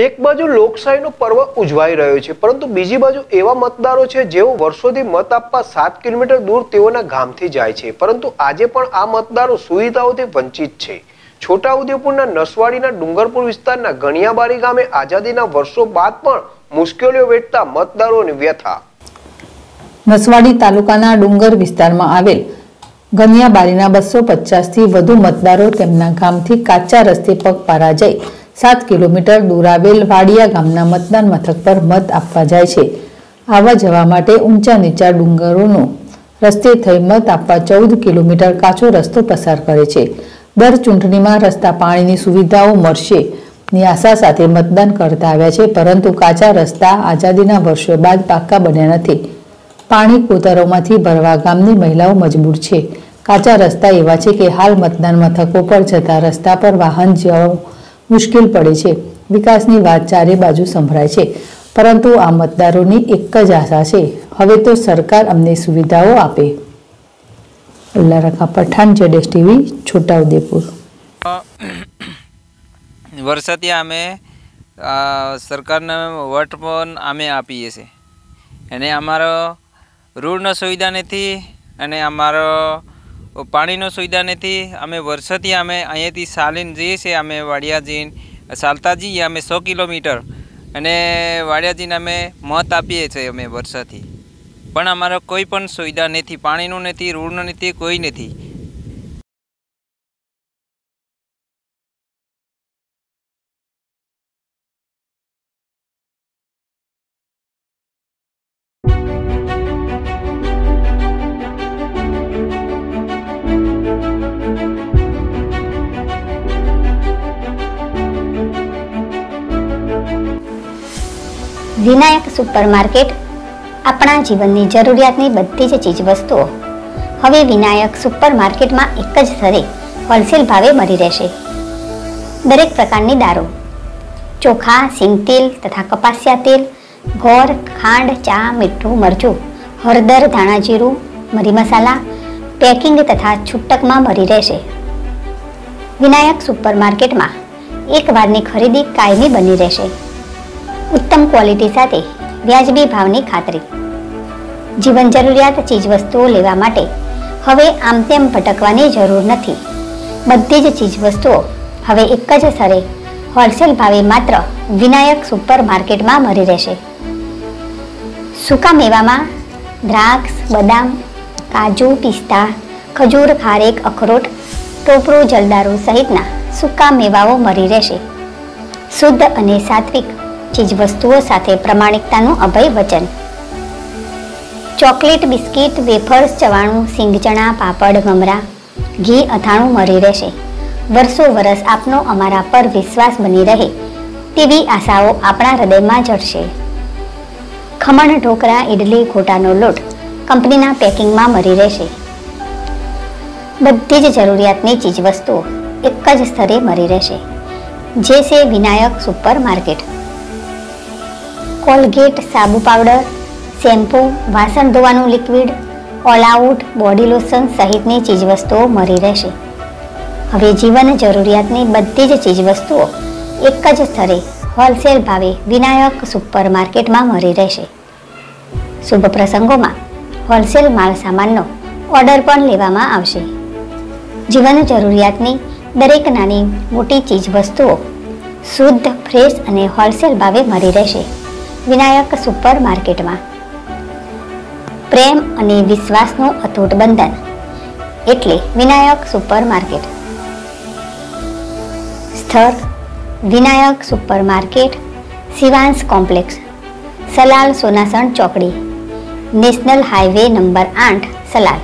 એક બાજુ લોકશાહીનો પર્વ ઉજવાઈ રહ્યો છે, પરંતુ બીજી બાજુ એવા મતદારો છે જેઓ વર્ષોથી મત આપવા સાત કિલોમીટર દૂર તેઓના ગામથી જાય છે, પરંતુ આજે પણ આ મતદારો સુવિધાઓથી વંચિત છે. છોટાઉદેપુરના નસવાડીના ડુંગરપુર વિસ્તારના ગણિયાબારી ગામે આઝાદીના વર્ષો બાદ પણ મુશ્કેલીઓ વેઠતા મતદારોની વ્યથા. નસવાડી તાલુકાના ડુંગર વિસ્તારમાં આવેલ ગણિયાબારીના બસો પચાસથી વધુ મતદારો તેમના ગામથી કાચા રસ્તે પગપારા જઈ સાત કિલોમીટર દૂર આવેલ વાડિયા ગામના મતદાન મથક પર મત આપવા જાય છે. આવવા જવા માટે ઊંચા નીચા ડુંગરોનો રસ્તે થઈ મત આપવા ચૌદ કિલોમીટર કાચો રસ્તો પસાર કરે છે. દર ચૂંટણીમાં રસ્તા પાણીની સુવિધાઓ મળશે ની આશા સાથે મતદાન કરતા આવ્યા છે, પરંતુ કાચા રસ્તા આઝાદીના વર્ષો બાદ પાક્કા બન્યા નથી. પાણી કોતરોમાંથી ભરવા ગામની મહિલાઓ મજબૂર છે. કાચા રસ્તા એવા છે કે હાલ મતદાન મથકો પર જતા રસ્તા પર વાહન જવું મુશ્કેલ પડે છે. વિકાસની વાત ચારે બાજુ સંભળાય છે. પરંતુ આ મતદારોની એક જ આશા છે. હવે તો સરકાર અમને સુવિધાઓ આપે. ઉલ્લારખા પઠાણ, જેડેશ ટીવી, છોટાઉદેપુર. વર્ષથી અમે સરકારને વટ પણ અમે આપીએ છીએ. અને અમારો રોડનો સુવિધા નથી અને અમારો પાણીનો સુવિધા નથી. અમે વર્ષોથી અમે અહીંયાથી ચાલીને જઈએ છીએ. અમે વાડિયાજી ચાલતા જઈએ અમે સો કિલોમીટર. અને વાડિયાજીને અમે મત આપીએ છીએ અમે વર્ષોથી. પણ અમારો કોઈ પણ સુવિધા નથી. પાણીનું નથી, રોડનું નથી, કોઈ નથી. વિનાયક સુપરમાર્કેટ આપણા જીવનની જરૂરિયાતની બધી જ ચીજવસ્તુઓ. હવે વિનાયક સુપરમાર્કેટમાં એક જ સ્થળે હોલસેલ ભાવે મળી રહેશે. દરેક પ્રકારની દારૂ. ચોખા સિંગતેલ તથા કપાસિયા તેલ ગોળ ખાંડ, ચા, મીઠું, મરચું, હળદર ધાણા જીરું મરી મસાલા, પેકિંગ તથા છૂટકમાં મળી રહેશે. વિનાયક સુપરમાર્કેટમાં એક વારની ખરીદી કાયમી બની રહેશે. ઉત્તમ ક્વોલિટી સાથે વ્યાજબી ભાવની ખાતરી. જીવન જરૂરિયાત ચીજવસ્તુઓ લેવા માટે હવે આમ તેમ ભટકવાની જરૂર નથી. બધી જ ચીજવસ્તુઓ હવે એક જ સ્તરે હોલસેલ ભાવે માત્ર વિનાયક સુપર માર્કેટમાં મળી રહેશે. સૂકા મેવામાં દ્રાક્ષ, બદામ, કાજુ, પિસ્તા, ખજૂર, ખારેક, અખરોટ, ટોપરું, જલદારુ સહિતના સૂકા મેવાઓ મળી રહેશે. શુદ્ધ અને સાત્વિક ચીજવસ્તુઓ સાથે પ્રમાણિકતાનું અભય વચન. ચોકલેટ બિસ્કિટ, વેફર્સ, ચવાણું સિંગચણા પાપડ, મમરા, ઘી, અથાણું મળી રહેશે. વર્ષો વર્ષ આપનો અમારા પર વિશ્વાસ બની રહે. તેવી આશાઓ આપણા હૃદયમાં જડશે. ખમણ ઢોકળા ઇડલી ઘોટાનો લોટ કંપનીના પેકિંગમાં મળી રહેશે. બધી જ જરૂરિયાતની ચીજવસ્તુઓ એક જ સ્તરે મળી રહેશે. જે છે વિનાયક સુપર માર્કેટ કોલગેટ, સાબુ પાવડર, શેમ્પૂ, વાસણ ધોવાનું liquid, All Out, body lotion સહિતની ચીજવસ્તુઓ મળી રહેશે. હવે જીવન જરૂરિયાતની બધી જ ચીજવસ્તુઓ એક જ સ્થળે હોલસેલ ભાવે વિનાયક સુપર માર્કેટમાં મળી રહેશે. શુભ પ્રસંગોમાં હોલસેલ માલ સામાનનો ઓર્ડર પણ લેવામાં આવશે. જીવન જરૂરિયાતની દરેક નાની મોટી ચીજવસ્તુઓ શુદ્ધ, ફ્રેશ અને હોલસેલ ભાવે મળી રહેશે. વિનાયક સુપર માર્કેટમાં. પ્રેમ અને વિશ્વાસનું અતૂટ બંધન એટલે વિનાયક સુપર માર્કેટ. સ્થળ, Vinayak super market, Shivansh complex, Salal Sonasan ચોકડી, નેશનલ હાઈવે નંબર આઠ, સલાલ.